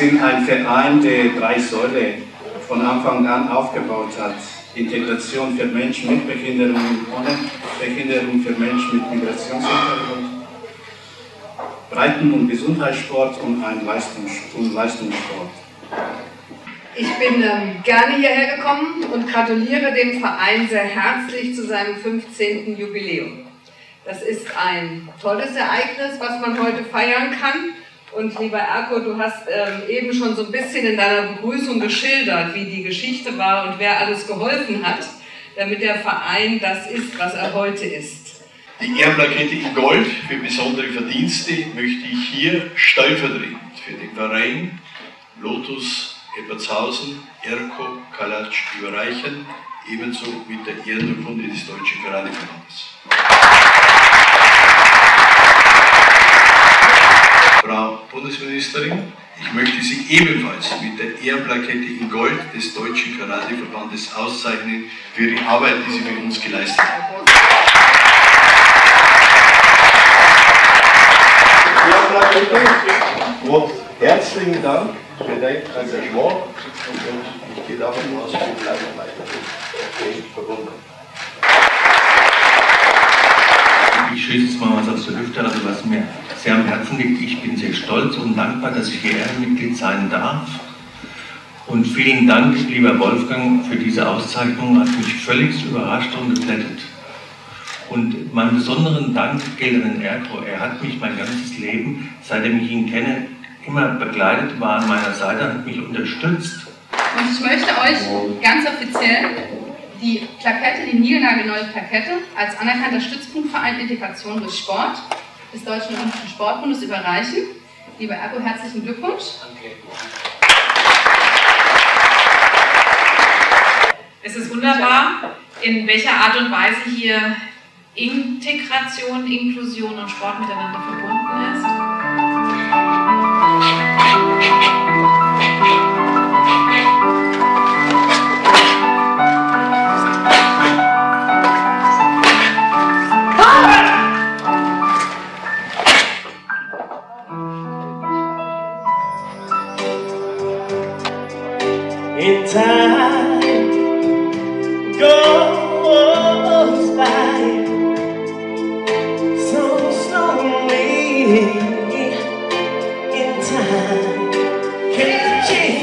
Sind ein Verein, der drei Säulen von Anfang an aufgebaut hat. Integration für Menschen mit Behinderung und ohne Behinderung, für Menschen mit Migrationshintergrund, Breiten- und Gesundheitssport und ein Leistungs und Leistungssport. Ich bin ähm, gerne hierher gekommen und gratuliere dem Verein sehr herzlich zu seinem 15. Jubiläum. Das ist ein tolles Ereignis, was man heute feiern kann. Und lieber Erko, du hast ähm, eben schon so ein bisschen in deiner Begrüßung geschildert, wie die Geschichte war und wer alles geholfen hat, damit der Verein das ist, was er heute ist. Die Ehrenplakette in Gold für besondere Verdienste möchte ich hier stellvertretend für den Verein Lotus Ebertshausen, Erko Kalatsch überreichen, ebenso mit der Ehrenurkunde des Deutschen Karateverbandes. Bundesministerin, ich möchte Sie ebenfalls mit der Ehrenplakette in Gold des Deutschen Karateverbandes auszeichnen für die Arbeit, die Sie für uns geleistet haben. Und herzlichen Dank für dein Engagement. Und ich gehe davon aus, wir bleiben weiter verbunden. Ich schieße jetzt mal was aus der Hüfte, also was mir sehr am Herzen liegt. Ich bin sehr stolz und dankbar, dass ich hier Ehrenmitglied sein darf. Und vielen Dank, lieber Wolfgang, für diese Auszeichnung. Hat mich völlig überrascht und geplättet. Und meinen besonderen Dank gilt an den Erko. Er hat mich mein ganzes Leben, seitdem ich ihn kenne, immer begleitet, war an meiner Seite, hat mich unterstützt. Und ich möchte euch ganz offiziell die Plakette, die niegelnagelneue Plakette, als anerkannter Stützpunktverein Integration durch Sport des Deutschen Olympischen Sportbundes überreichen. Lieber Erko, herzlichen Glückwunsch. Danke. Es ist wunderbar, in welcher Art und Weise hier Integration, Inklusion und Sport miteinander verbunden ist. in time goes by. So slowly in time can change?